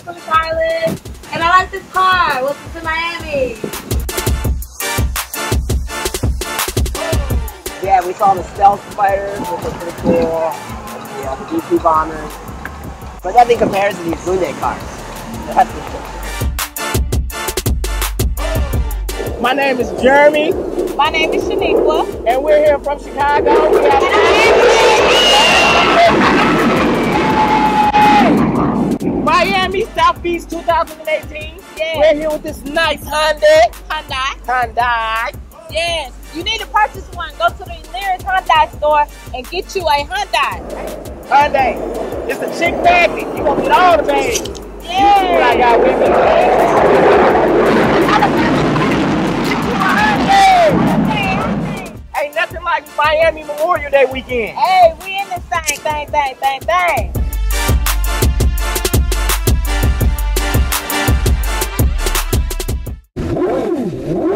Charlotte, and I like this car. Welcome to Miami. Yeah, we saw the stealth fighters, which are pretty cool. Yeah, the DC bombers. But nothing compares to these Hyundai cars. That's for sure. My name is Jeremy, My name is Shaniqua. and we're here from Chicago. Miami South Beach 2018. Yes. We're here with this nice Hyundai. Hyundai. Hyundai. Yes. You need to purchase one. Go to the nearest Hyundai store and get you a Hyundai. Hyundai. It's a chick magnet. You gonna get all the bags. You see what I Yeah. got with me? Ain't nothing like Miami Memorial Day weekend. Hey, we in this thing, thing, thing, thing, thing. Oh,